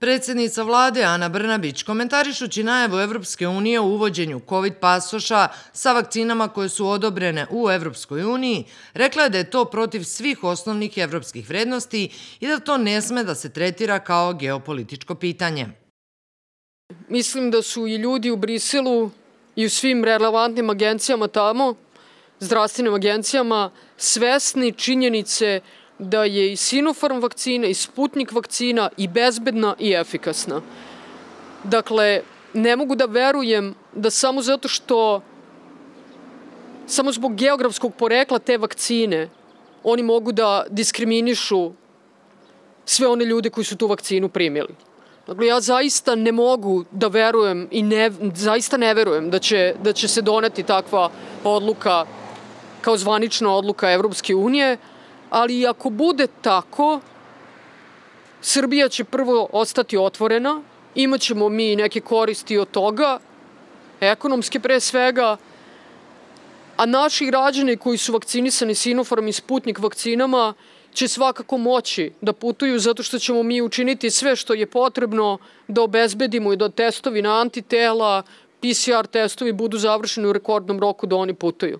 Predsednica vlade Ana Brnabić, komentarišući najavu Evropske unije u uvođenju COVID pasoša sa vakcinama koje su odobrene u Evropskoj uniji, rekla je da je to protiv svih osnovnih evropskih vrednosti i da to ne sme da se tretira kao geopolitičko pitanje. Mislim da su i ljudi u Briselu i u svim relevantnim agencijama tamo, zdravstvenim agencijama, svesni činjenice da je i Sinopharm vakcina i Sputnik vakcina i bezbedna i efikasna. Dakle, ne mogu da verujem da samo zato što samo zbog geografskog porekla te vakcine oni mogu da diskriminišu sve one ljude koji su tu vakcinu primili. Dakle, ja zaista ne mogu da verujem i ne, zaista ne verujem da će, da će se doneti takva odluka kao zvanična odluka Evropske unije, ali ako bude tako, Srbija će prvo ostati otvorena, imaćemo mi neke koristi od toga, ekonomske pre svega, a naši građani koji su vakcinisani Sinopharm i Sputnik vakcinama će svakako moći da putuju zato što ćemo mi učiniti sve što je potrebno da obezbedimo i da testovi na antitela, PCR testovi budu završeni u rekordnom roku da oni putuju.